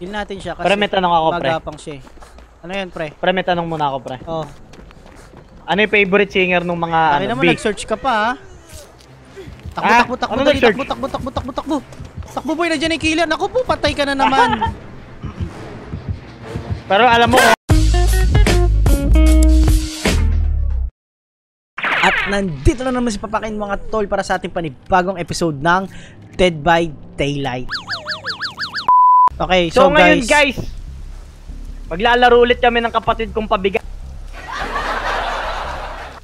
Heal natin siya kasi Pre, may tanong ako, pre. magapang siya eh. Ano yan, pre? Pre, may tanong muna ako, pre. Oh. Ano yung favorite singer nung mga, Ano ano, naman, big? nag-search ka pa ha? Takbo, Ah, takbo, takbo, ano dali, nag-search? takbo, takbo, takbo, takbo, takbo. Takbo boy, nandiyan yung killer. Naku po, patay ka na naman. Pero alam mo, At nandito na naman si Papakin mga tol para sa ating panibagong episode ng Dead by Daylight. Okay, so, so, ngayon, guys, guys, maglalaro ulit kami ng kapatid kong pabigat.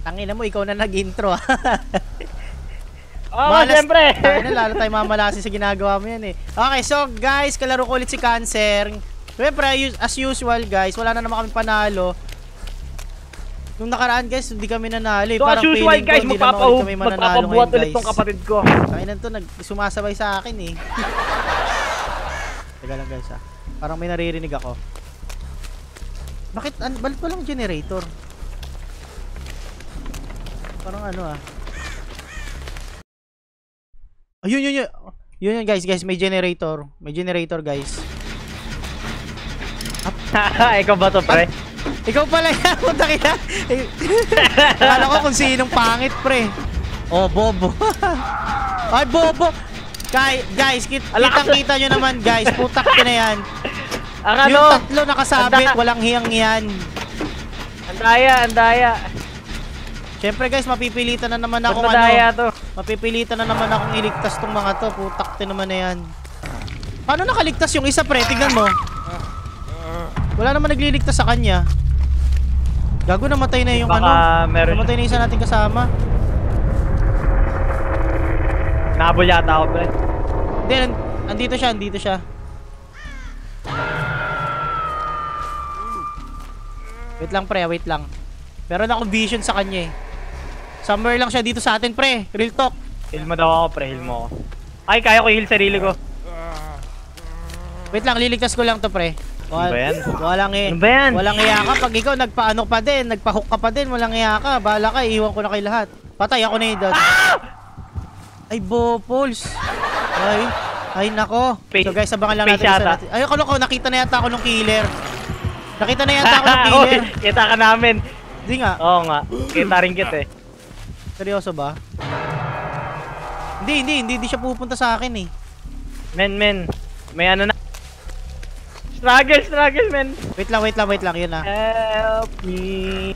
tangina mo, ikaw na nag-intro ha. Oh, Malas- siyempre. Tayo na, lalo tayo mamalasi sa ginagawa mo yan eh. Okay, so guys, kalaro ko ulit si Cancer. Siyempre, as usual guys, wala na naman kami panalo. Nung nakaraan guys, hindi kami nanalo eh. So, as Parang usual, feeling ko, guys, naman magpapahu- ulit kami mananalo magpapabuhat ngayon, ulit guys. tong kapatid ko. Kainan to, nag sumasabay sa akin eh. Teka lang guys ah. Parang may naririnig ako. Bakit, an balit walang generator? Parang ano ah. Ayun, yun, yun. Yun yun guys, guys, may generator. May generator guys. Ikaw ba to, pre? Ikaw pala yan, punta kita. Akala ko kung sinong pangit, pre. Oh, bobo. Ay, bobo. Kay, guys, kit Ala, kitang kita nyo naman, guys. Putak ko na yan. Ang Yung ano? tatlo nakasabit, Anda- walang hiyang yan. Ang daya, ang daya. Siyempre, guys, mapipilitan na naman madaya ano. to? Mapipilitan na naman akong iligtas tong mga to. Putak din naman na yan. Paano nakaligtas yung isa, pre? Tignan mo. Wala naman nagliligtas sa kanya. Gago, namatay na yung ano. Baka meron. Namatay na isa nating kasama. Nabol yata ako, pre. Hindi, andito siya, andito siya. Wait lang pre, wait lang. Meron akong vision sa kanya eh. Somewhere lang siya dito sa atin pre, real talk. Heal mo daw ako, pre. Heal mo ako. Ay, kaya ko heal sarili ko. Wait lang, liligtas ko lang to pre. Ano ba yan? Walang eh. Ano ba yan? Walang iya ka pag ikaw nagpaano pa din, nagpahook ka pa din, walang iya ka. Bahala ka, iiwan ko na kay lahat. Patay ako na yun. Ay, bopols. Ay, ay nako. So guys, abangan lang natin. yata. natin. Ay, ako ko, nakita na yata ako ng killer. Nakita na yata ako ng killer. kita ka namin. Hindi nga. Oo nga. Kita rin kita eh. Seryoso ba? Hindi, hindi, hindi, hindi siya pupunta sa akin eh. Men, men. May ano na. Struggle, struggle, men. Wait lang, wait lang, wait lang, yun na. Help me.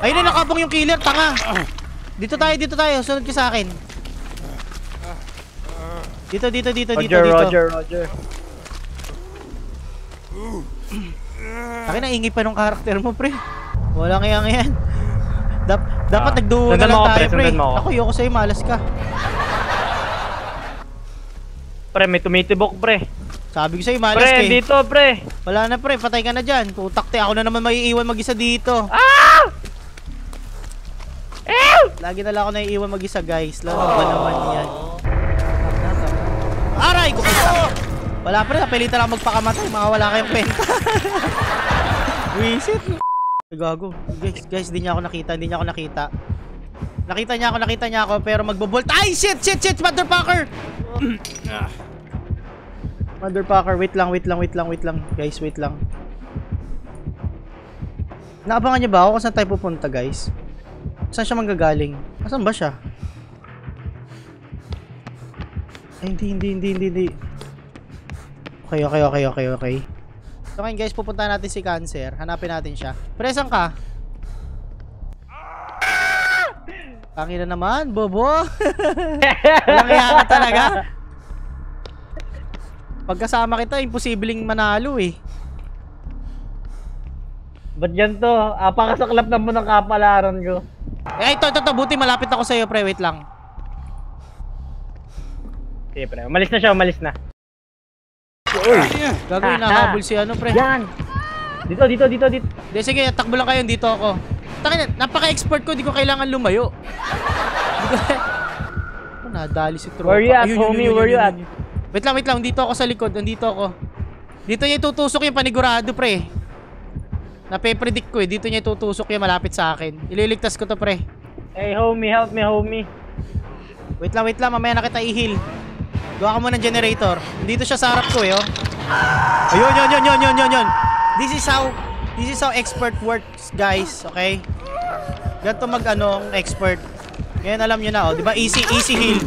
Ayun na, nakabong yung killer, tanga. Dito tayo, dito tayo, sunod ka sa akin. Dito, dito, dito, dito, Roger, dito. Roger, Roger. Akin na ingay pa nung karakter mo, pre. Walang iyang yan. Dap dapat Ah, nagduo na lang tayo, pre, pre. ako. Yoko sa'yo, malas ka. Pre, may tumitibok, pre. Sabi ko sa'yo, malas Pre, ka eh. dito, pre. Wala na, pre. Patay ka na dyan. Putakte, ako na naman maiiwan mag-isa dito. Ah! Ew! Lagi na lang ako naiiwan mag-isa, guys. Lalo ba naman yan? Aray! Kumita! Wala pre, napilitan lang magpakamatay. Mga wala kayong penta. Wisit. Gago. Guys, guys, di niya ako nakita. Di niya ako nakita. Nakita niya ako, nakita niya ako, pero magbobolt. Ay, shit, shit, shit, motherfucker! motherfucker, wait lang, wait lang, wait lang, wait lang. Guys, wait lang. Naabangan niya ba ako kung saan tayo pupunta, guys? Saan siya manggagaling? Asan ba siya? Ay, hindi, hindi, hindi, hindi, hindi. Okay, okay, okay, okay, okay. So ngayon guys, pupunta natin si Cancer. Hanapin natin siya. Presan ka? Pangina naman, bobo. Walang iya ka talaga. Pagkasama kita, imposibleng manalo eh. Ba't yan to? Apakasaklap na mo ng kapalaran ko. Eh, ito, ito, ito. Buti malapit ako sa'yo, pre. Wait lang. Sige, pre. Umalis na siya, umalis na. Gagawin na habol si ano, pre. Yan! Dito, dito, dito, dito. Hindi, sige, takbo lang kayo. Dito ako. Takin napaka-expert ko. Di ko kailangan lumayo. Oh, nadali si Tropa. Where you at, homie? yun, yun, Where you yun, at? yun. Wait lang, wait lang. Dito ako sa likod. Nandito ako. Dito niya itutusok yung panigurado, pre. Nape-predict ko eh. Dito niya itutusok yung malapit sa akin. Ililigtas ko to, pre. Hey, homie, help me, homie. Wait lang, wait lang. Mamaya na kita i-heal. Gawa ka mo ng generator. Dito siya sa harap ko eh, oh. Ayun, yun, yun, yun, yun, yun, yun. This is how, this is how expert works, guys. Okay? Ganito mag, ano, expert. Ngayon alam nyo na, oh. Di ba? Easy, easy heal.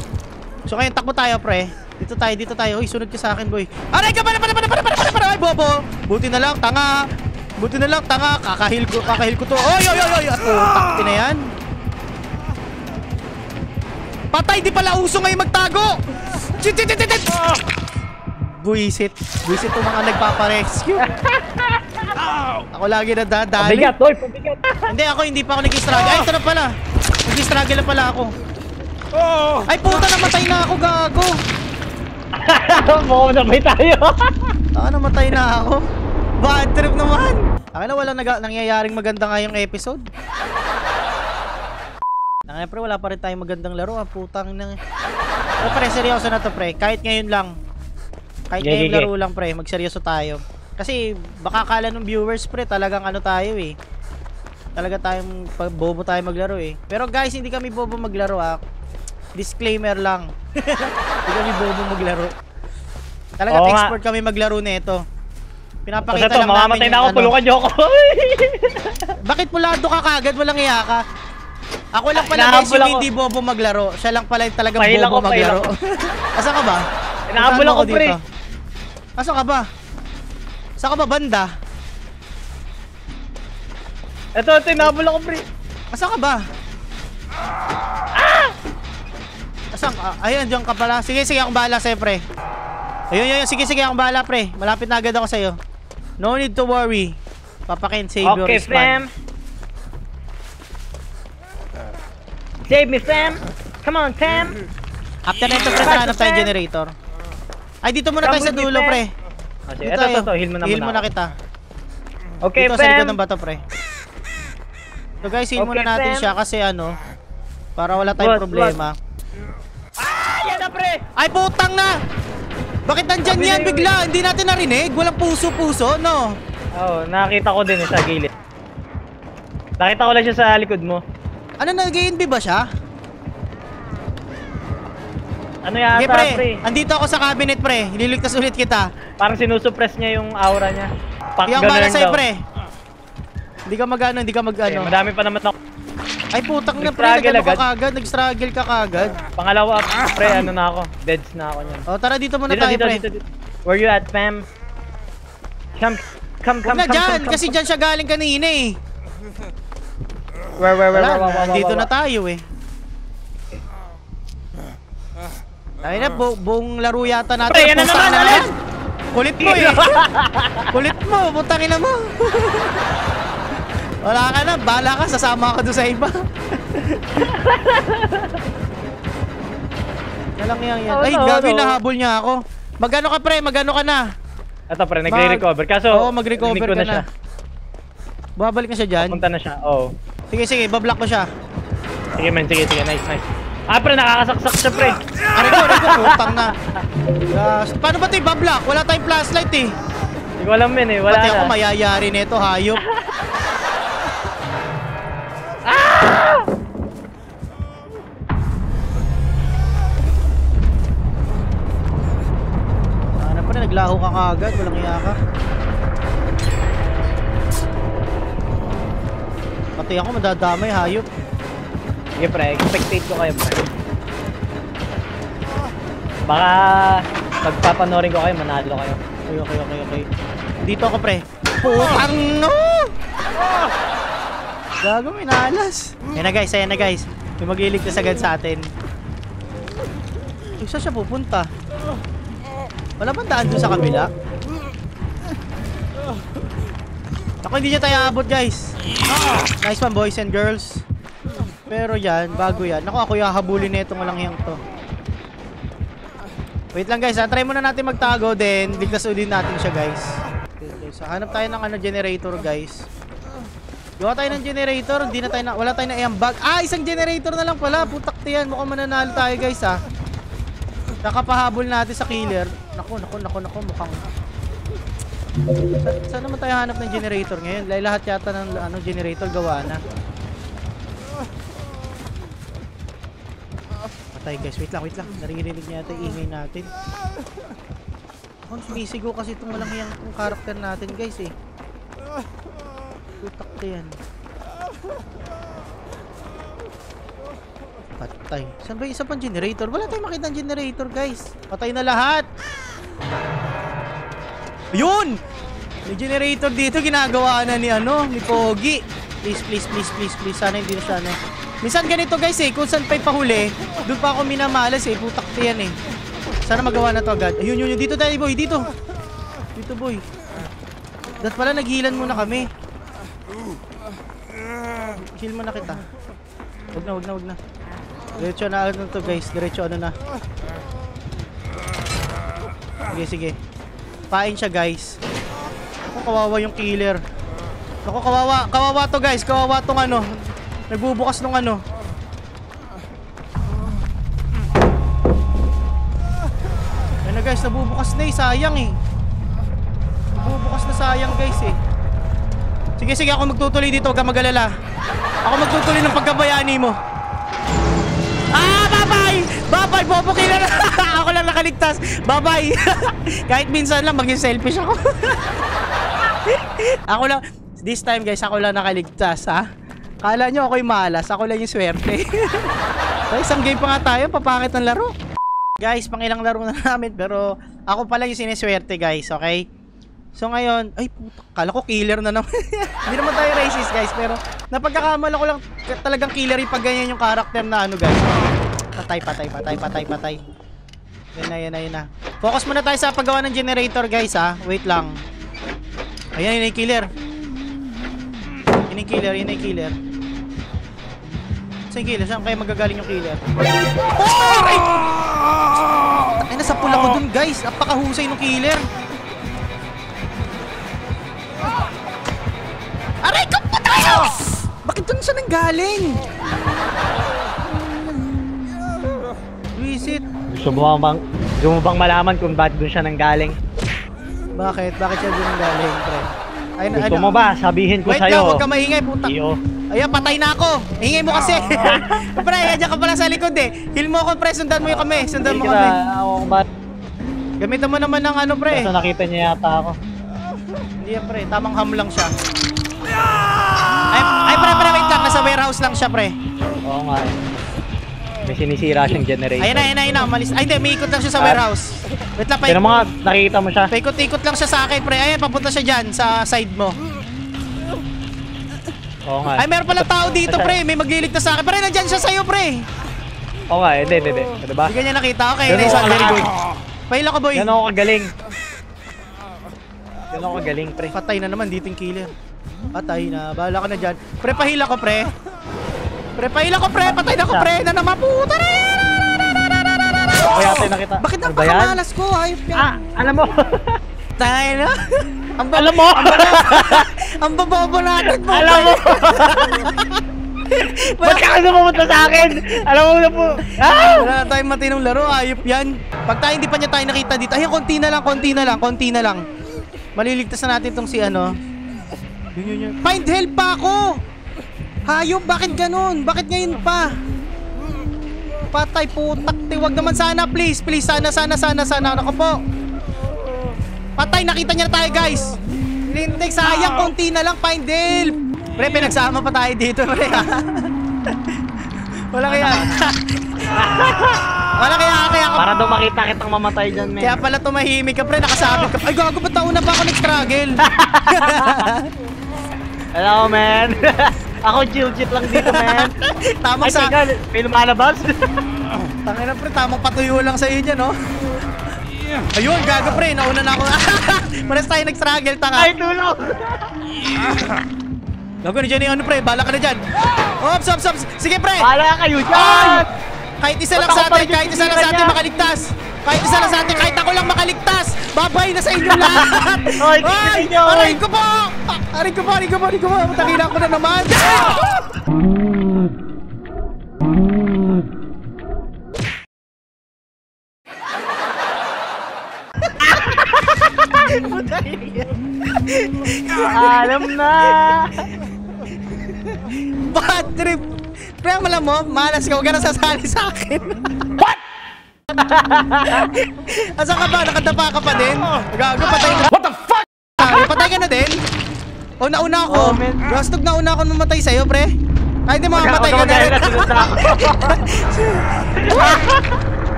So, ngayon takbo tayo, pre. Dito tayo, dito tayo. Uy, sunod ka sa akin, boy. Aray ka, para, para, para, para, para, para, para, ay, bobo. Buti na lang, tanga. Buti na lang, tanga. Kakahil ko, kakahil ko to. Oy, oy, oy, oy. At putak, na yan. Patay, di pala uso ngayon magtago. Buisit. Buisit itong mga nagpaparescue. ako lagi nadadali. Pabigat, Toy, pabigat. Hindi, ako hindi pa ako nag-struggle. Ay, ito na pala. Nag-struggle na pala ako. Ay, puta, namatay na ako, gago. Mukhang sabay tayo. Taka, namatay na ako. Bad trip naman. Akin na walang nag- nangyayaring maganda ngayong episode. Nangya pre, wala pa rin tayong magandang laro. Ah, putang nang... Pero pre, seryoso na to pre. Kahit ngayon lang. Kahit Gege, ngayong gege. laro lang pre, magseryoso tayo. Kasi baka kala ng viewers pre, talagang ano tayo eh. Talaga tayong bobo tayo maglaro eh. Pero guys, hindi kami bobo maglaro ah. Disclaimer lang. hindi kami bobo maglaro. Talaga Oo nga. expert kami maglaro nito. Kasi Pinapakita to, lang namin mamamatay na ako, yung ano. pulukan niyo ako. Bakit pulado ka kagad? Walang iya ka. Ako lang pala Inahabol guys yung hindi bobo maglaro. Siya lang pala yung talagang bobo pahil maglaro. Asa ka ba? Inahabol ako, pre. Asa ka ba? Asa ka ba banda? Ito, ito, inabol ako, pre. Asa ka ba? Ah! Asan? Ah, ayun, diyan ka pala. Sige, sige, akong bahala sa'yo, pre. Ayun, ayun, sige, sige, akong bahala, pre. Malapit na agad ako sa'yo. No need to worry. Papakin, save your Okay, fam. respawn. Save me, fam. Come on, fam. After nito, pre, Fast, hanap tayo fam. generator. Ay, dito muna Come tayo sa dulo, fam. pre. Ah, sige, Dito ito, ito. Heal mo na Heal muna ako. kita. Okay, Dito sa likod fam. ng bato, pre. So guys, heal Okay, muna natin fam. siya kasi ano, para wala tayong problema. Ah, yan na, pre. Ay, putang na! Bakit nandyan Sabi yan na bigla? Hindi natin narinig? Walang puso-puso, no? Oo, oh, nakita ko din eh, sa gilid. Nakita ko lang siya sa likod mo. Ano, nag-ANB ba siya? Ano yata, Okay, pre? pre. Andito ako sa cabinet, pre. Ililigtas ulit kita. Parang sinusupress niya yung aura niya. Ako bala ganun sa'yo, pre. Hindi ka mag-ano, hindi ka Eh, mag-ano. madami pa naman ako. Ay, putang na, pre. Nag-struggle Nag-ano ka agad. kagad. Nag-struggle ka kagad. Pangalawa, pre, ano na ako. Deads na ako niyan. O, tara dito muna Dito, tayo, dito, pre. dito, dito. Where you at, fam? Come, come, Huwag come, na come, dyan, come, come, kasi come. dyan siya galing kanina eh. Where, where, where, Wala where, where, na, where, dito where, na tayo eh. Ay na, bu buong laro yata natin. Pre, yan na Pusa naman, na. Kulit mo eh. Kulit mo, putangin na mo. Wala ka na, bahala ka, sasama ka doon sa iba. Nalang yan yan. Oh, Ay, gabi, nahabol niya ako. Magano ka pre, magano ka na? Ito, pre, nagre-recover. Kaso, Oo, mag-recover ka na. siya. Babalik na siya dyan. Punta na siya, oo. Sige, sige, bablock ko siya. Sige, man, sige, sige, nice, nice. Ah, pre, nakakasaksak siya, pre. Aray ko, aray ko, putang na. Yes. Paano ba ito ibablock? Wala tayong flashlight eh. Hindi ko alam yun eh, wala Pati na. ako mayayari nito, hayop. Ano pa na, naglaho ka kagad, walang iya ka. Pati ako madadamay, hayop. Sige, pre, expectate ko kayo, pre. Baka, pagpapanorin ko kayo, manalo kayo. Okay, okay, okay, okay. Dito ako, pre. Putang no! Gago, minalas. Ayan na guys, ayan na guys. May magliligtas agad sa atin. Uy, saan siya pupunta? Wala bang daan doon sa kabila? Ako hindi niya tayo aabot guys. Nice one boys and girls. Pero yan, bago yan. Naku, ako yung habulin na itong walang hiyang to. Wait lang guys, ha? try muna natin magtago then ligtas ulit natin siya guys. Okay, okay. So hanap tayo ng ano generator guys. Gawa tayo ng generator, hindi na tayo na, wala tayo na iambag. Ah, isang generator na lang pala. Putak yan, mukhang mananalo tayo guys ha. Nakapahabol natin sa killer. Naku, naku, naku, naku, mukhang... Sa, saan naman tayo hanap ng generator ngayon? Lahat yata ng ano, generator gawa na. Patay guys, wait lang, wait lang. Naririnig niya yata ingay natin. Ang sumisigaw kasi itong itong karakter natin guys eh. Putak yan. Patay. Saan ba isa pang generator? Wala tayong makita generator guys. Patay na lahat. Yun! May generator dito ginagawa na ni ano, ni Pogi. Please, please, please, please, please. Sana hindi na sana. Minsan ganito guys eh, kung saan pa'y pahuli, doon pa ako minamalas eh. Putak na yan eh. Sana magawa na to agad. Ayun, yun, yun. Dito tayo, boy. Dito. Dito, boy. Dat pala, naghilan muna kami. Heal mo na kita. Wag na, wag na, wag na. Diretso na ano to, guys. Diretso ano na. Sige, sige. Pain siya, guys. Ako, kawawa yung killer. Ako, kawawa. Kawawa to, guys. Kawawa tong ano. Nagbubukas nung ano. Ayun na guys, nabubukas na eh. Sayang eh. Nabubukas na sayang guys eh. Sige, sige. Ako magtutuloy dito. Huwag kang mag-alala. Ako magtutuloy ng pagkabayani mo. Bye-bye! Bobo killer! ako lang nakaligtas. Bye-bye! Kahit minsan lang maging selfish ako. ako lang... This time guys, ako lang nakaligtas ha. Kala nyo ako'y malas. Ako lang yung swerte. so, isang game pa nga tayo. Papakit ng laro. Guys, pang ilang laro na namin pero ako pala yung sineswerte guys, okay? So ngayon, ay puta, kala ko killer na naman. Hindi naman tayo racist guys, pero napagkakamala ko lang talagang killer yung pag ganyan yung character na ano guys. Patay, patay, patay, patay, patay. Yan na, yan na, yan na. Focus muna tayo sa paggawa ng generator guys ha. Wait lang. Ayan, yun yung killer. Yun yung killer, yun yung killer. Saan yung killer? Saan kaya magagaling yung killer? Oh! Aray! Ay, nasa pula ko dun, guys. Napakahusay ng killer. Aray, kapot tayo! Bakit dun siya nanggaling? Gusto mo bang, gusto mo bang malaman kung bakit doon siya nanggaling? Bakit? Bakit siya dun nanggaling, pre? Ay, Gusto mo ba sabihin ko Wait sa'yo? lang, huwag ka maingay, puta. Iyo. Ayan, patay na ako. Hingay mo kasi. pre, ayan ka pala sa likod eh. Heal mo ako, pre. Sundan mo yung kami. Sundan mo kami. ako kung ba't Gamitan mo naman ng ano, pre. basta nakita niya yata ako. Hindi yan, pre. Tamang ham lang siya. Ay, ay, pre, pre, wait lang. Nasa warehouse lang siya, pre. Oo nga eh. May sinisira siyang generator. Ayun na, ayun na, ayun na. Umalis. Ay, hindi. May ikot lang siya sa warehouse. Wait lang, Pero paikot. mga nakita mo siya. Paikot-ikot lang siya sa akin, pre. Ayun, papunta siya dyan, sa side mo. Oo nga. Ay, meron pala tao dito, pre. May magliligtas sa akin. Pre, nandyan siya sa'yo, pre. Oo nga, hindi, hindi, hindi. Diba? Hindi ganyan nakita. Okay, nice one. Very good. Pahila ko, boy. Yan ako kagaling. Yan ako kagaling, pre. Patay na naman dito yung killer. Patay na. Bahala ka na dyan. Pre, pahila ko, pre. Pre, pahila ko, pre. Patay na ko, pre. Na naman, puta na. Kaya tayo nakita. Bakit Ano ba yan? napakamalas ko? Hayop yan. Ah, alam mo. Tayo na. Ang alam mo. Ang babobo natin, puta. alam mo. Ba't ka kasi pumunta sa akin? Alam mo na po. Ah! Wala na tayong matinong laro, ayop yan. Pag tayo hindi pa niya tayo nakita dito, ayun, konti na lang, konti na lang, konti na lang. Maliligtas na natin tong si ano. Yun, yun, yun. Find help pa ako! Hayop, bakit ganun? Bakit ngayon pa? Patay, putak, tiwag naman sana, please, please, sana, sana, sana, sana, ako po. Patay, nakita niya na tayo, guys. Lintik, sayang, konti na lang, find help. Pre, pinagsama pa tayo dito, pre. Wala kaya. Wala kaya, kaya ka. Para daw makita kitang mamatay dyan, men. Kaya pala tumahimik ka, pre. Nakasabit ka. Ay, gago, ba't taon na ba ako nag-struggle? Mo, men. Ako chill-chit lang dito, men. tamang Ay, sa... teka, may lumalabas. Tangina, pre. Tamang patuyo lang sa inyo, no? Ayun, gago, pre. Nauna na ako. Manas tayo nag-struggle, tanga. Ay, tulong! Gago, nandiyan yung ano, pre. Bala ka na dyan. Ops, ops, ops. Sige, pre. Wala kayo Ay! dyan! Kahit isa lang sa atin, kahit isa lang sa atin niya? makaligtas. Kahit isa lang sa atin, kahit ako lang makaligtas. Babay na sa inyo lahat. Oy, oy. Aray ko po. Ah, Aray ko po, aray ko po, aray ko po. Matangina ko na naman. Alam na! Bad trip. Ang malam mo, malas ka, huwag ka na sasali sa akin. Asan ka ba? Nakadapa ka pa din? Gago, patay ka. What the fuck? patay ka na din? O nauna ako. Oh, man. Gastog nauna ako mamatay sa'yo, pre. Ay, hindi mamamatay ka na rin.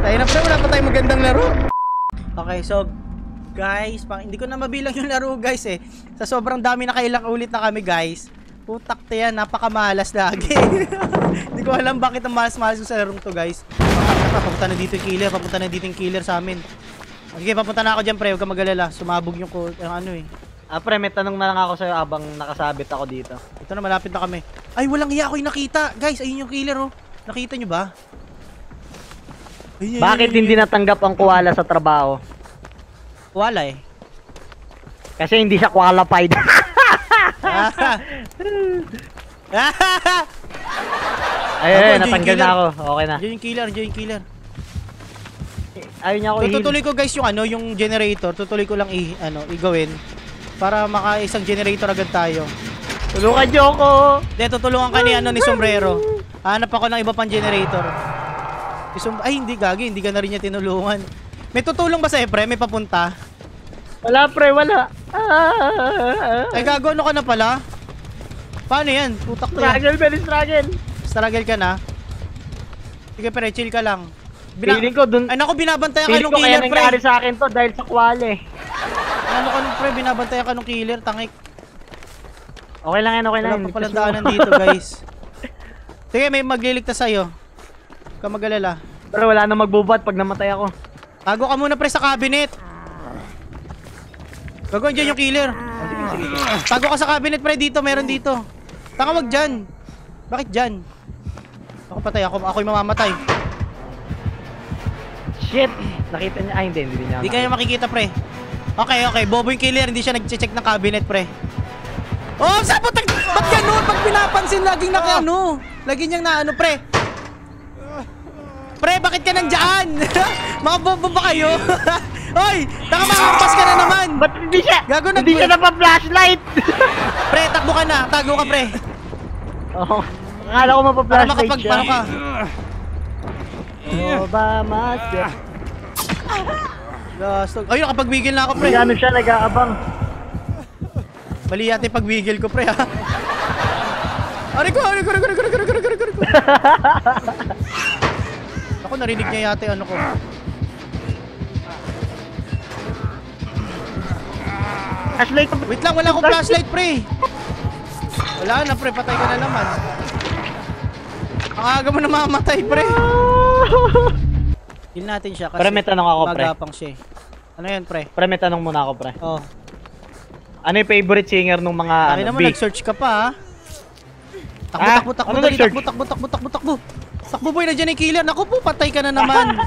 Tayo na pre, wala pa tayong magandang laro. Okay, so guys, pang, hindi ko na mabilang yung laro guys eh. Sa sobrang dami na kailang ulit na kami guys. Putak to yan, napakamalas lagi. Hindi ko alam bakit ang malas-malas yung sa larong to guys. Papunta, na dito yung killer, papunta na dito yung killer sa amin. Okay, papunta na ako dyan pre, huwag ka magalala. Sumabog yung, ko- yung ano eh. Ah, pre, may tanong na lang ako sa'yo abang nakasabit ako dito. Ito na, malapit na kami. Ay, walang iya ako yung nakita. Guys, ayun yung killer oh. Nakita nyo ba? Ayun, Bakit ayun, hindi ayun. natanggap ang kuwala sa trabaho? Wala eh. Kasi hindi siya qualified. Ayun, Ako, ayun, Joy natanggal na ako. Okay na. Diyan yung killer, diyan yung killer. Ayaw niya ako i-heal. Tutuloy ko guys yung ano, yung generator. Tutuloy ko lang i ano, igawin para maka isang generator agad tayo. Tulungan niyo ako! Hindi, tutulungan ka ni ano ni Sombrero. Hanap ako ng iba pang generator. Si Som- Ay, hindi gagi, hindi ka na rin niya tinulungan. May tutulong ba sa pre? May papunta? Wala, pre, wala. Ah, Ay, gago, ano ka na pala? Paano yan? Putak yan. struggle, very struggle. Struggle ka na? Sige pre, chill ka lang. Feeling ko dun, Ay naku, binabantayan ka feeling nung ko kaya killer, pre. nangyari sa akin to dahil sa kwale. Ano ka nung pre, binabantayan ka nung killer, tangik. Okay lang yan, okay lang. Wala pa yan. palang daanan dito, guys. Sige, may magliligtas sa'yo. Huwag ka mag-alala. Pero wala na magbubat pag namatay ako. Tago ka muna, pre, sa cabinet. Gago, andyan yung killer. Tago ka sa cabinet, pre, dito, meron dito. Taka, wag dyan. Bakit dyan? Ako patay, ako, ako yung mamamatay. Shit! Nakita niya, ay hindi, hindi niya. Hindi kayo makikita, pre. Okay, okay. Bobo yung killer. Hindi siya nag-check ng cabinet, pre. Oh, sa putak! Ba't ganun? Pag pinapansin, laging naka ano. Lagi niyang na ano, pre. Pre, bakit ka nandyan? Mga bobo ba kayo? Hoy! Taka makampas ka na naman! Ba't hindi siya? Gago, nag- hindi siya napa-flashlight! Pre, takbo ka na. Tago ka, pre. Oo. Akala ko Para mapa-flashlight makapag... siya. Paano ka? Obama siya. Gastog. Ayun, nakapagbigil na ako, pre. Ano siya, nag-aabang. Mali yata yung pagbigil ko, pre, ha? Aray ko, aray ko, aray ko, aray ko, aray ko, aray ko, aray ko, aray ko. Ako, narinig niya yata yung ano ko. Flashlight! Wait lang, wala akong flashlight, pre. Wala na, pre. Patay ka na naman. Ang aga mo na mamatay, pre. Kill natin siya kasi Pre, may tanong ako, pre. magapang siya. eh. Ano yan, pre? Pre, may tanong muna ako, pre. Oh. Ano yung favorite singer nung mga Akin ano, naman, big? nag-search ka pa, ha? Takbo, Ah? takbo, takbo, Ano dali, nag-search? takbo, takbo, takbo, takbo, takbo. Takbo, boy, nandiyan yung killer. Naku po, patay ka na naman.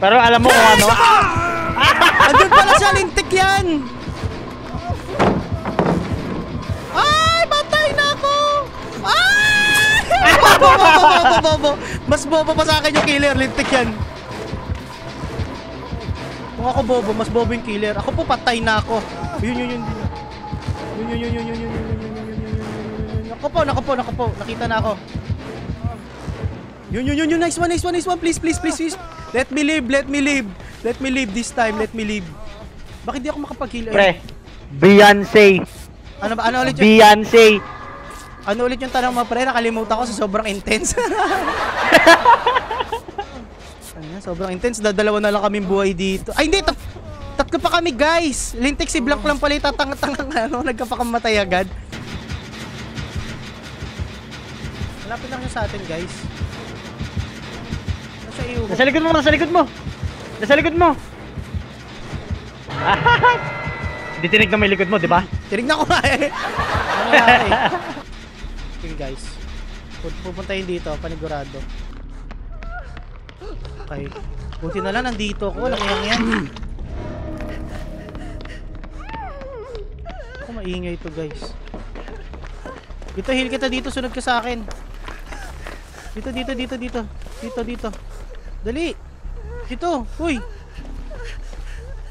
Pero alam mo kung ano? Andun pala siya, lintik yan! Ay, patay na ako! Ay! Bobo, bobo, bobo, bobo. Mas bobo pa sa akin yung killer, lintik yan. Kung ako bobo, mas bobo yung killer. Ako po, patay na ako. Yun, yun, yun. Yun, yun, yun, yun, yun, yun, yun, yun, yun, yun, yun, yun. Ako po, ako po, ako po. Nakita na ako. Yun, yun, yun, yun. Nice one, nice one, nice one. Please, please, please, please. Let me live, let me live. Let me live this time, let me live. Bakit di ako makapag-heal? Pre, Beyonce. Ano ba? Ano ulit yung, Beyonce. ano ulit yung tanong mo, pre? Nakalimutan ko sa sobrang intense. ano sobrang intense. Dadalawa na lang kaming buhay dito. Ay, hindi. Tat tatlo pa kami, guys. Lintik si Blanc lang pala yung tatang-tangang ano. Nagkapakamatay agad. Malapit lang siya sa atin, guys. Siya iuwi? Nasa likod mo, nasa likod mo. Nasa likod mo. Hindi tinig na may likod mo, di ba? Tinignan ko nga eh. Ano nangyari? Sige guys. Pu- Pupuntahin dito, panigurado. Okay. Buti na lang nandito ako, walang iyang yan. Ako maingay to guys. Dito, heal kita dito, sunod ka sa akin. Dito, dito, dito, dito. Dito, dito. Dali! Dito! Uy!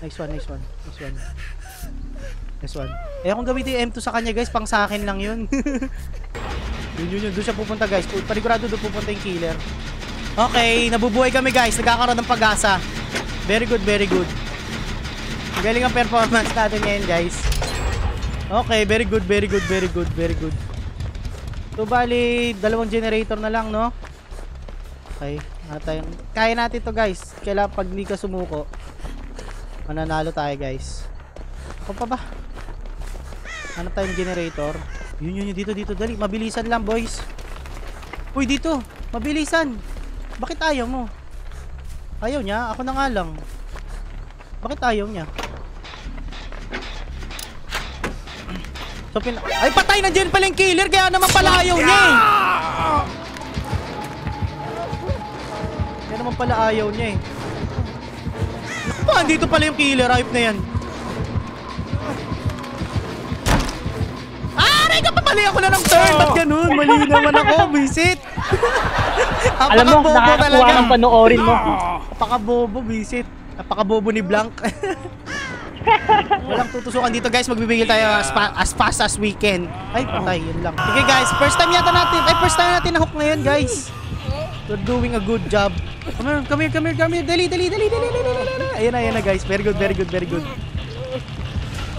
Nice one, nice one. Nice one. Nice one. Eh kung gamitin yung M2 sa kanya guys, pang sa akin lang yun. yun yun yun, doon siya pupunta guys. Panigurado doon pupunta yung killer. Okay, nabubuhay kami guys. Nagkakaroon ng pag-asa. Very good, very good. Galing ang performance natin ngayon guys. Okay, very good, very good, very good, very good. So bali, dalawang generator na lang, no? Okay, ano tayong... Kaya natin to guys. Kailangan pag hindi ka sumuko, mananalo tayo guys. Ako pa ba? Ano tayong generator? Yun yun yun, dito dito, dali. Mabilisan lang boys. Uy, dito. Mabilisan. Bakit ayaw mo? Ayaw niya? Ako na nga lang. Bakit ayaw niya? So, pin Ay, patay! Nandiyan pala yung killer! Kaya naman pala ayaw niya eh! Naman pala ayaw niya eh. Naku pa, andito pala yung killer. Ayop na yan. Aray ka pa! Mali ako na ng turn! Ba't ganun? Mali naman ako! Visit! Alam mo, nakakakuha ng panoorin mo. Napakabobo, visit. Napakabobo ni Blank. Walang tutusukan dito guys, magbibigil tayo as, fa- as fast as we can. Ay, patay, yun lang. Sige guys, first time yata natin, ay first time natin na-hook ngayon guys. We're doing a good job. Come here, come here, come here, come here. Dali, dali, dali, dali, dali, dali, dali. Ayan na, ayan na guys. Very good, very good, very good.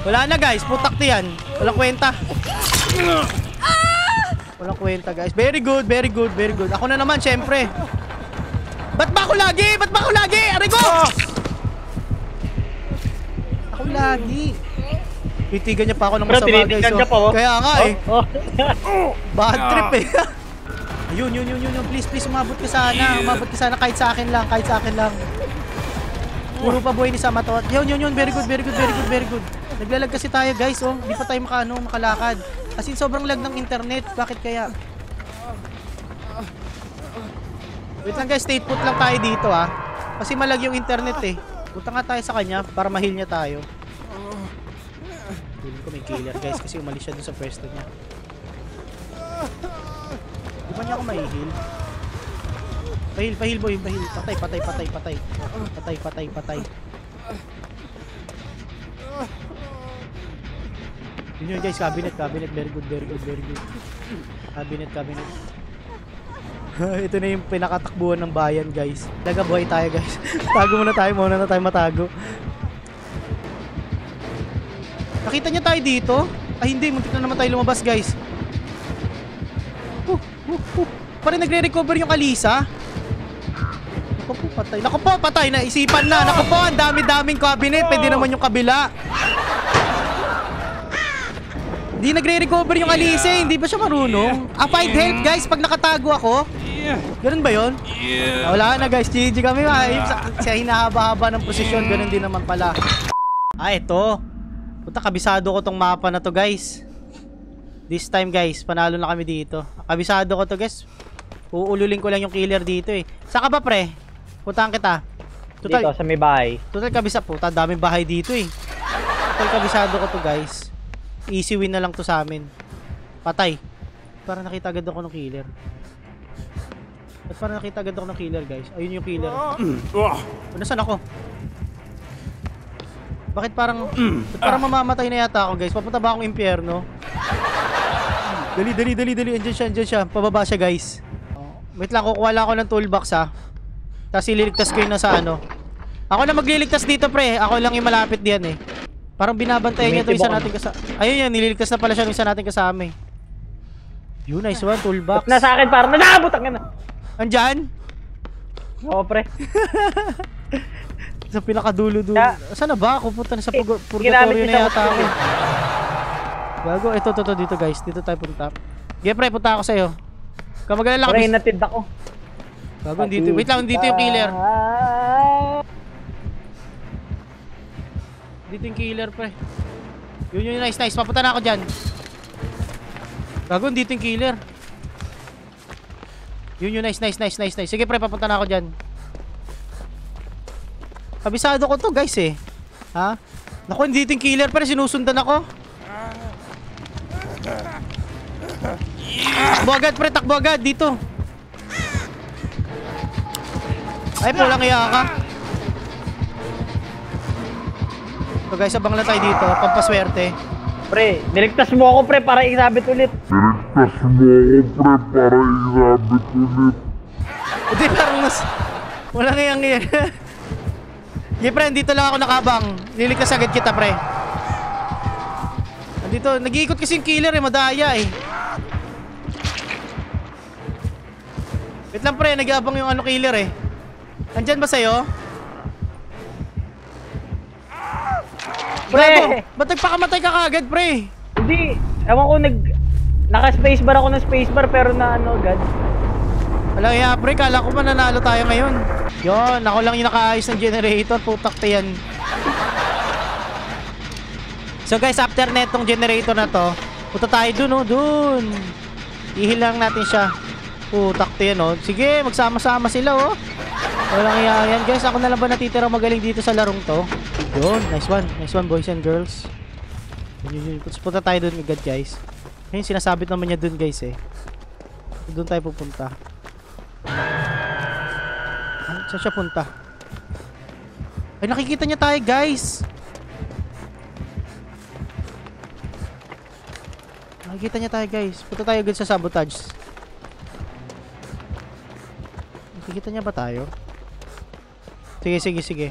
Wala na guys, putak to yan. Walang kwenta. Walang kwenta guys. Very good, very good, very good. Ako na naman, syempre. Ba't ba ako lagi? Ba't ba ako lagi? Aray ko! Ako lagi. Titigan niya pa ako ng masama guys. tinitignan oh. niya pa, oh. Kaya nga eh. Oh. Bad trip eh. Ayun, yun, yun, yun, yun. Please, please, umabot ka sana. Umabot ka sana kahit sa akin lang, kahit sa akin lang. Puro pa buhay ni Samatot. Yun, yun, yun. Very good, very good, very good, very good. Naglalag kasi tayo guys, oh. Hindi pa tayo makaano, makalakad. As in, sobrang lag ng internet. Bakit kaya? Wait lang guys, stay put lang tayo dito ah. Kasi malag yung internet eh. Punta nga tayo sa kanya para mahil niya tayo. Feeling ko may killer guys kasi umalis siya dun sa pwesto niya. Di ba niya ako mahihil? Pahil, pahil boy, pahil. Patay, patay, patay, patay. Patay, patay, patay. Yun yun guys, cabinet, cabinet. Very good, very good, very good. Cabinet, cabinet. Ito na yung pinakatakbuhan ng bayan guys. Talaga buhay tayo guys. tago muna tayo, muna na tayo matago. Nakita niya tayo dito? Ay hindi, muntik na naman tayo lumabas guys. Uh. Parang nagre-recover yung Alisa. Naku po, patay. Naku po, patay. Naisipan na. Naku po, ang dami-daming cabinet. Pwede naman yung kabila. Hindi nagre-recover yung Alisa. eh. Hindi ba siya marunong? Ah, find help guys pag nakatago ako. Ganun ba yun? Ah, Wala na guys, GG kami. Yung Sa, sa hinahaba-haba ng posisyon, ganun din naman pala. Ah, ito. Puta, kabisado ko tong mapa na to guys. This time guys, panalo na kami dito. Kabisado ko to guys. Uululin ko lang yung killer dito eh. Saka ba pre? Putahan kita. Dito Total, sa may bahay. total kabisa. Puta, daming bahay dito eh. Total kabisado ko to guys. Easy win na lang to sa amin. Patay. Para nakita agad ako ng killer. Ba't parang nakita agad ako ng killer guys? Ayun yung killer. Oh, nasaan ako? Bakit parang ba't parang mamamatay na yata ako guys? Papunta ba akong impyerno? Dali, dali, dali, dali. Andiyan siya, andiyan siya. Pababa siya guys. Wait lang, kukuha lang ako ng toolbox ha. Tapos ililigtas ko yun na sa ano. Ako na magliligtas dito pre. Ako lang yung malapit diyan eh. Parang binabantayan niya to isa natin kasama. Ayun yan, nililigtas na pala siya ng isa natin kasama eh. Yun, nice one, toolbox. Na sa akin parang nagabot ang na. Andyan? Oo, pre. Sa pinakadulo-dulo. Kaya- Saan na ba? Ako punta na sa Eh, purg- ginamit purgatorio na yata ako. Gago, ito, ito, ito, dito guys. Dito tayo punta. Okay, pre, punta ako sa'yo. Kamagalan lang Pre, kami. inatid ako. Gago, dito. Wait lang, dito yung killer. Dito yung killer, pre. Yun yun, nice, nice. Papunta na ako dyan. Gago, dito yung killer. Yun yun, nice, nice, nice, nice, nice. Sige, pre, papunta na ako dyan. Kabisado ko to, guys, eh. Ha? Naku, dito yung killer, pre. Sinusundan ako. Takbo agad, pre. Takbo agad. Dito. Ay, pulang iya ka. So guys, abang lang tayo dito. Pampaswerte. Pre, niligtas mo ako, pre, para isabit ulit. Niligtas mo ako pre para isabit ulit. Hindi, parang mas... Walang iyang yan. Sige, pre, dito lang ako nakabang. Liligtas agad kita, pre. Andito, nag-iikot kasi yung killer eh, madaya eh. Wait lang, pre, nag-aabang yung ano killer eh. Andyan ba sa'yo? Pre! Gago, ba't nagpakamatay ka kagad, pre? Hindi, ewan ko nag... Naka-spacebar ako ng spacebar pero na ano agad. Wala kaya, pre, kala ko mananalo tayo ngayon. Yon, ako lang yung nakaayos ng generator, putak yan. So guys, after netong generator na to, punta tayo dun, oh, dun. Ihil lang natin siya. Putak to yan, oh. Sige, magsama-sama sila, oh. Walang iya yan, guys. Ako na lang ba natitira magaling dito sa larong to? Yun, nice one. Nice one, boys and girls. Yun, yun, yun. Punta- tayo dun agad, guys. Ngayon, sinasabit naman niya dun, guys, eh. Doon tayo pupunta. Ah, Saan siya punta? Ay, nakikita niya tayo, guys. Nakikita niya tayo, guys. Punta tayo agad sa sabotage. Nakikita niya ba tayo? Sige, sige, sige.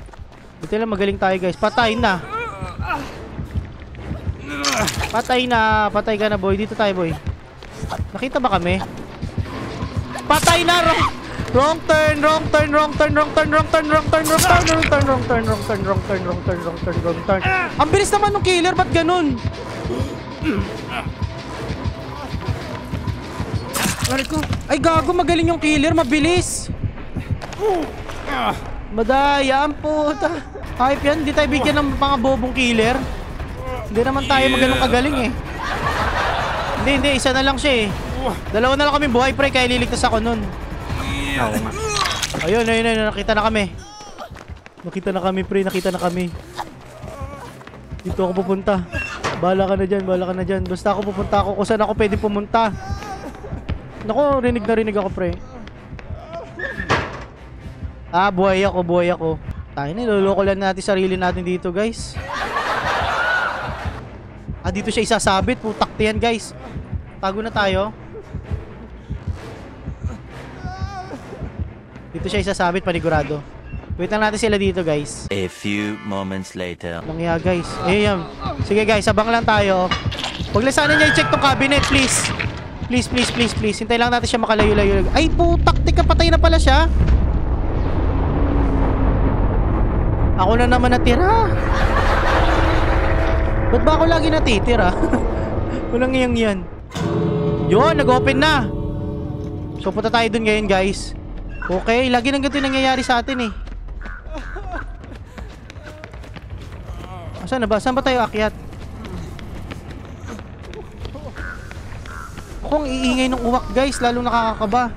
Buti lang magaling tayo, guys. Patay na. Patay na. Patay ka na, boy. Dito tayo, boy. Nakita ba kami? Patay na! Wrong, wrong turn, wrong turn, wrong turn, wrong turn, wrong turn, wrong turn, wrong turn, wrong turn, wrong turn, wrong turn, wrong turn, wrong turn, wrong turn, wrong turn. Ang bilis naman ng killer, ba't ganun? Ay gago, magaling yung killer, mabilis. Madaya ang puta. Hype yan, hindi tayo bigyan ng mga bobong killer. Hindi naman tayo maganong kagaling eh. Hindi, hindi, isa na lang siya eh. Dalawa na lang kami buhay pre, kaya liligtas ako nun. Oo nga. Ayun, ayun, ayun, nakita na kami. Nakita na kami pre, nakita na kami. Dito ako pupunta. Bahala ka na dyan, bahala ka na dyan. Basta ako pupunta ako kung saan ako pwede pumunta. Nako, rinig na rinig ako pre. Ah, buhay ako, buhay ako. Tayo na, niloloko lang natin sarili natin dito guys. Ah, dito siya isasabit. Putak yan guys. Tago na tayo. Dito siya isasabit panigurado. Wait lang natin sila dito guys. A few moments later. Langya guys. Ayun. Sige guys, abang lang tayo. Huwag lang sana niya i-check tong cabinet, please. Please, please, please, please. Hintay lang natin siya makalayo-layo. Ay, putak, tika, patay na pala siya. Ako na naman natira. Ba't ba ako lagi natitira? Walang iyang yan. Yun, nag-open na. So, punta tayo dun ngayon, guys. Okay, lagi nang ganito nangyayari sa atin eh. Saan na ba? Saan ba tayo akyat? Ako ang iingay ng uwak guys, lalo nakakakaba.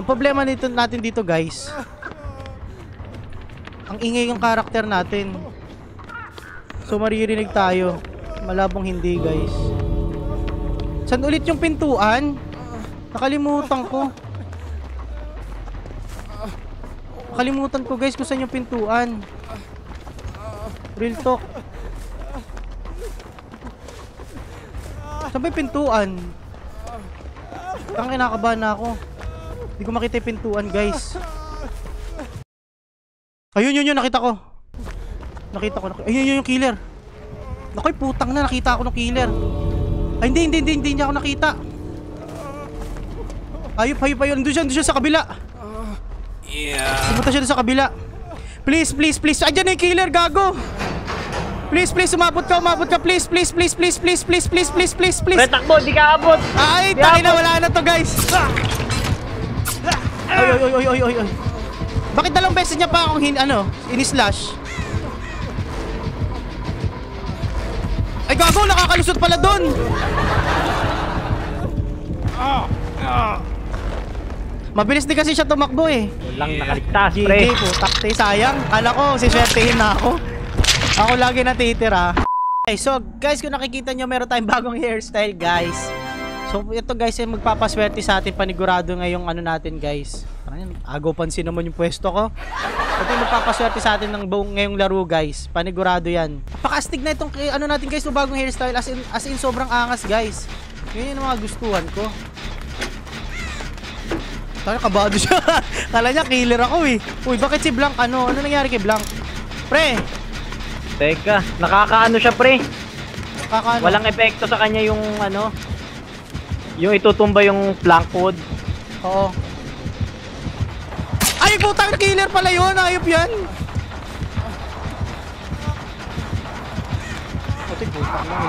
Ang problema nito natin dito guys, ang ingay ng karakter natin. So maririnig tayo. Malabong hindi guys. Saan ulit yung pintuan? Nakalimutan ko. Nakalimutan ko guys kung saan yung pintuan. Real talk. Saan ba yung pintuan? Ang kinakabahan na ako. Hindi ko makita yung pintuan guys. Ayun yun yun nakita ko. Nakita ko. Nakita. Ayun yun yung killer. Nakoy putang na nakita ako ng killer. Ay hindi hindi hindi hindi niya ako nakita. Ayop ayop ayop. Doon siya, doon siya sa kabila. Pumunta siya doon sa kabila. Please, please, please. Andiyan na yung killer, gago. Please, please, umabot ka, umabot ka. Please, please, please, please, please, please, please, please, please, please. Pre, takbo, di ka abot. Ay, tayo na, wala na to, guys. Ay, ay, ay, ay, ay, ay, ay. Bakit dalawang beses niya pa akong hin, ano, in-slash? Ay, gago, nakakalusot pala doon. Mabilis din kasi siya tumakbo eh. Walang nakaligtas, pre. GG po, takte, sayang. Kala ko, siswertehin na ako. Ako lagi natitira. Okay, so guys, kung nakikita nyo, meron tayong bagong hairstyle, guys. So ito guys, yung magpapaswerte sa atin panigurado ngayong ano natin, guys. Parang agaw pansin naman yung pwesto ko. Ito yung magpapaswerte sa atin ng buong ngayong laro, guys. Panigurado yan. Napakastig na itong ano natin, guys, yung bagong hairstyle. As in, as in sobrang angas, guys. Yun yung mga gustuhan ko. Tayo, kabado siya. Kala niya, killer ako eh. Uy, bakit si Blanc ano? Ano nangyari kay Blanc? Pre, Teka, nakakaano siya pre. kakaano? Walang epekto sa kanya yung ano. Yung itutumba yung plank wood. Oo. Ay, putang killer pala yun. Ayop yan. Ate, putang lang.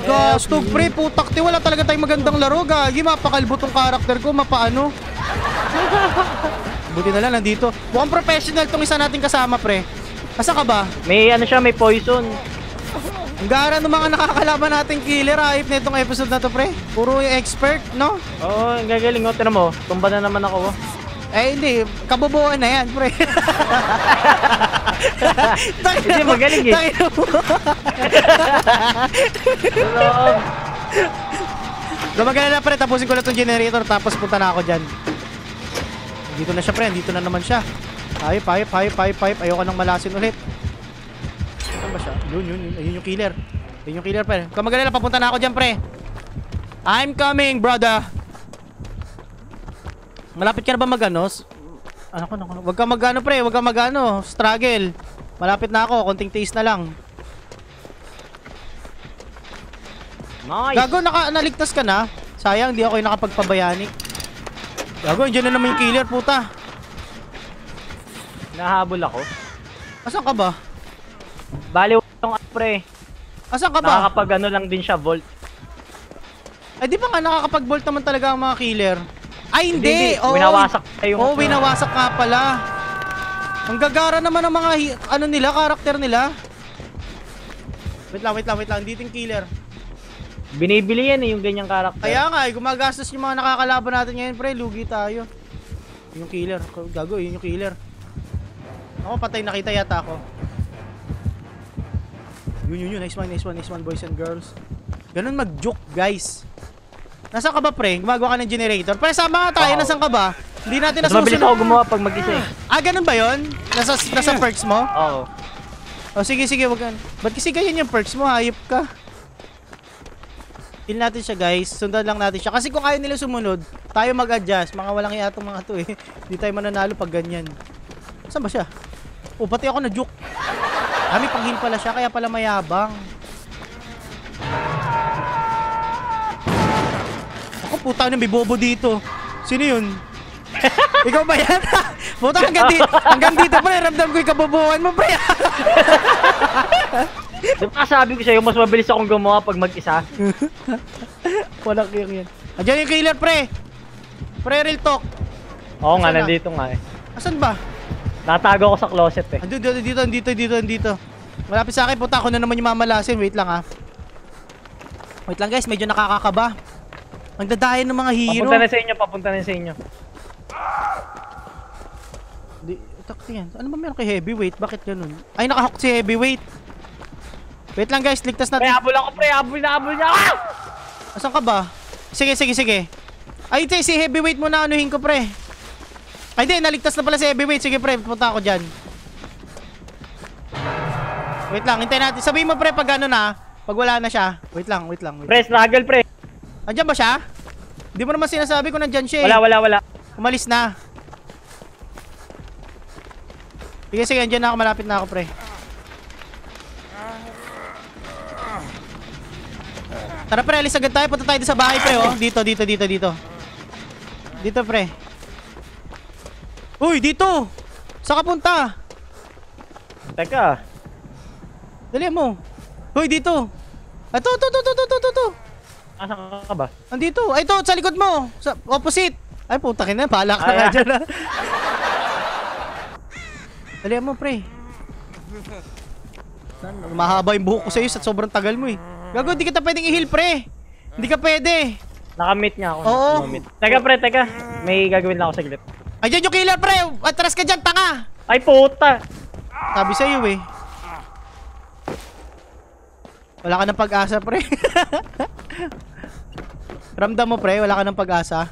Gastog pre, putak ti, wala talaga tayong magandang laro, gagi, mapakalbo tong karakter ko, mapaano. Buti na lang, nandito. Mukhang professional tong isa nating kasama, pre. Asa ka ba? May ano siya, may poison. Ang gara ng mga nakakalaban nating killer, ayop na itong episode na to, pre. Puro yung expert, no? Oo, ang gagaling oh. Tinan mo, tumba na naman ako. oh. Eh, hindi. Kabobohan na yan, pre. Hindi, mo, magaling eh. tangina mo. Loob. Gumagana na, pre. Tapusin ko na tong generator, tapos punta na ako dyan. Dito na siya, pre. Dito na naman siya. Hayop, hayop, hayop, hayop, hayop. Ayoko nang malasin ulit. Saan ba siya? Yun, yun, yun. Ayun yung killer. Ayun yung killer, pre. Gumagana na, papunta na ako dyan, pre. I'm coming, brother. Malapit ka na ba mag-ano? Ano ko, ano ko? Huwag ka mag-ano, pre. Huwag ka mag-ano. Struggle. Malapit na ako. Konting taste na lang. Nice. Gago, naka, naligtas ka na. Sayang, di ako yung nakapagpabayani. Gago, andyan na naman yung killer, puta. Nahabol ako. Asan ka ba? Bali, yung pre. Asan ka ba? Nakakapag ano lang din siya, volt. Ay, di ba nga nakakapag-bolt naman talaga ang mga killer? Ay, hindi! Oo, winawasak pa yung... Oo, winawasak nga pala. Ang gagara naman ng mga, ano nila, karakter nila. Wait lang, wait lang, wait lang. Dito yung killer. Binibili yan eh, yung ganyang karakter. Kaya nga, eh, gumagastos yung mga nakakalaban natin ngayon, pre. Lugi tayo. Yung killer. Gago, yun yung killer. Ako, patay. Nakita yata ako. Yun, yun, yun. Nice one, nice one, nice one, boys and girls. Ganun mag-joke, guys. Nasaan ka ba, pre? Gumagawa ka ng generator. Pre, sama tayo. Oo. Nasaan ka ba? Hindi natin Mas mabilis ako nasusunod. gumawa pag mag-isa eh. Ah, ganun ba yun? Nasa, nasa perks mo? Oo. O, sige, sige. Wag gan. Ba't kasi ganyan yung perks mo? Hayop ka. Kill natin siya, guys. Sundan lang natin siya. Kasi kung ayaw nila sumunod, tayo mag-adjust. Mga walang iya tong mga to eh. Hindi tayo mananalo pag ganyan. Saan ba siya? Oh, pati ako na-juke. Ah, may pang-heal pala siya, kaya pala mayabang. Ako, puta na, may bobo dito. Sino yun? Ikaw ba yan? puta, hanggang, di, hanggang dito, pre. Ramdam ko yung kabobohan mo, pre. Di ba sabi ko sa'yo, mas mabilis akong gumawa pag mag-isa? Walang kiyang yan. Andiyan yung killer, pre. Pre, real talk. Oo nga, Saan na? nandito nga eh. Asan ba? Natago ako sa closet eh. Andun, dito, dito, dito, dito, dito. Malapit sa akin, puta ako na naman yung mamalasin. Wait lang, ah. Wait lang, guys. Medyo nakakakaba. Ang dadayan ng mga hero. Papunta na sa inyo, papunta na sa inyo. Di, takti yan. Ano ba meron kay heavyweight? Bakit ganun? Ay, nakahook si heavyweight. Wait lang, guys. Ligtas Pre, natin. habol ako, pre, habol na, habol na! Ah! Asan ka ba? Sige, sige, sige. Ay, te, si heavyweight mo na anuhin ko, pre. Ay, di, naligtas na pala si heavyweight. Sige, pre, punta ako dyan. Wait lang, hintayin natin. Sabihin mo, pre, pag ano na, pag wala na siya. Wait lang, wait lang. Wait. Pre, struggle, pre. Andyan ba siya? Hindi mo naman sinasabi kung nandyan siya eh. Wala, wala, wala. Umalis na. Sige, sige, andyan na ako. Malapit na ako, pre. Tara, pre. Alis agad tayo. Punta tayo sa bahay, pre, oh. Dito, dito, dito, dito. Dito, pre. Uy, dito! Saan ka punta? Teka, Dali mo. Uy, dito. Ito, ito, ito, ito, ito, ito, ito. asan ka ba? Andito. Ay, ito, sa likod mo. Sa opposite. Ay, puta ka na. Bahala ka nga ah. dyan, ah. Dali mo, pre. Mahaba yung buhok ko sa'yo sa sobrang tagal mo, eh. Gago, hindi kita pwedeng i-heal, pre. Hindi ka pwede. Nakamit niya ako. Oo. Teka, pre, teka. May gagawin lang ako saglit. Ayan yung killer, pre. Atras ka dyan, tanga. Ay, puta! Sabi sa'yo, eh. Wala ka ng pag-asa, pre. Ramdam mo, pre. Wala ka ng pag-asa.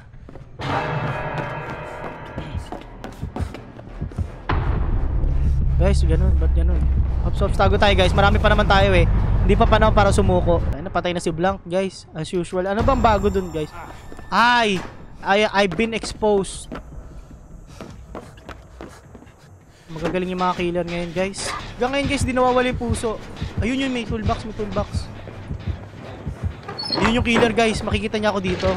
Guys, ganun. Ba't ganun? Ops, ops, tago tayo, guys. Marami pa naman tayo, eh. Hindi pa panahon para sumuko. Ano napatay na si Blank, guys. As usual. Ano bang bago dun, guys? Ay! I, I've been exposed. Magagaling yung mga killer ngayon, guys. Hanggang ngayon, guys, di nawawala yung puso. Ayun yun, may toolbox, may toolbox. Yun yung killer, guys. Makikita niya ako dito.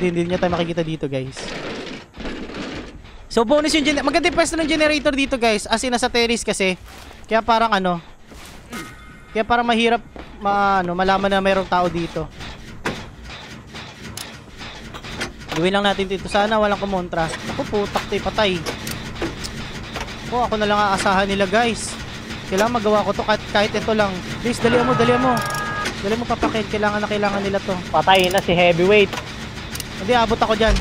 Hindi, niya tayo makikita dito, guys. So, bonus yung gener- Maganda yung ng generator dito, guys. As in, nasa terrace kasi. Kaya parang ano, kaya parang mahirap ma, ano, malaman na mayroong tao dito. Gawin lang natin dito. Sana walang kumontra. Ako putak tayo patay. Oh, ako na lang aasahan nila guys. Kailangan magawa ko to kahit, kahit ito lang. Please, dalihan mo, dalihan mo. Dalihan mo papakit. Kailangan na kailangan nila to. Patay na si Heavyweight. Hindi, abot ako dyan.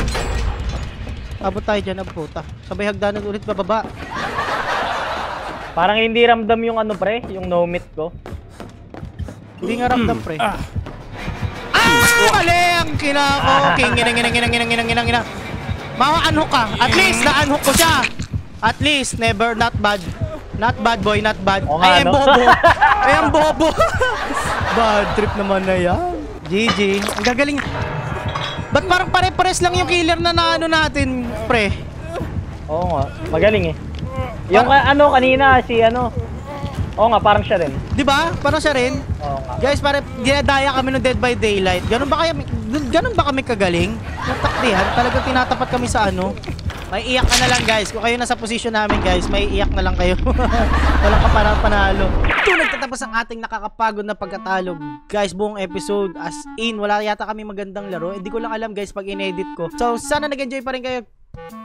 Abot tayo dyan, abot puta. Sabay hagdanan ulit bababa. Parang hindi ramdam yung ano pre, yung no meat ko. Hindi nga ramdam, pre. Ah! Mali ang kinako! King, ginang, ginang, ginang, ginang, ginang, ginang, ginang. Maka-unhook ka. At least, na-unhook ko siya. At least, never, not bad. Not bad, boy, not bad. Nga, Ay, ang no? bobo. Ay, ang bobo. bad trip naman na yan. GG. Ang gagaling. Ba't parang pare-pares lang yung killer na naano natin, pre? Oo nga, magaling eh. Yung ka- ano kanina si ano. Oo nga, parang siya rin. Di ba? Parang siya rin. Oo nga. Guys, pare, ginadaya kami ng Dead by Daylight. Ganun ba kaya, ganun ba kami kagaling? Yung takdihan, talagang tinatapat kami sa ano. May iyak ka na lang guys. Kung kayo nasa posisyon namin guys, may iyak na lang kayo. Walang kaparang panalo. Ito nagtatapos ang ating nakakapagod na pagkatalo. Guys, buong episode as in, wala yata kami magandang laro. Hindi ko lang alam guys pag in-edit ko. So, sana nag-enjoy pa rin kayo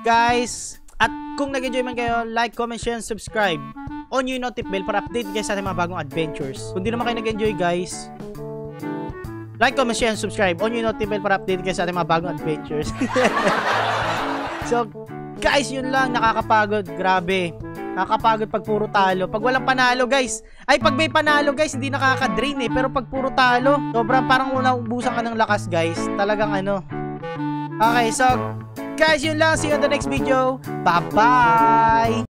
guys. At kung nag-enjoy man kayo, like, comment, share, and subscribe. On yung notif bell para update guys sa ating mga bagong adventures. Kung di naman kayo nag-enjoy guys, like, comment, share, and subscribe. On yung notif bell para update guys sa ating mga bagong adventures. so, guys, yun lang. Nakakapagod. Grabe. Nakakapagod pag puro talo. Pag walang panalo, guys. Ay, pag may panalo, guys, hindi nakaka-drain eh. Pero pag puro talo, sobrang parang unaubusan ka ng lakas, guys. Talagang ano. Okay, so, guys, yun lang. See you on the next video. Bye-bye!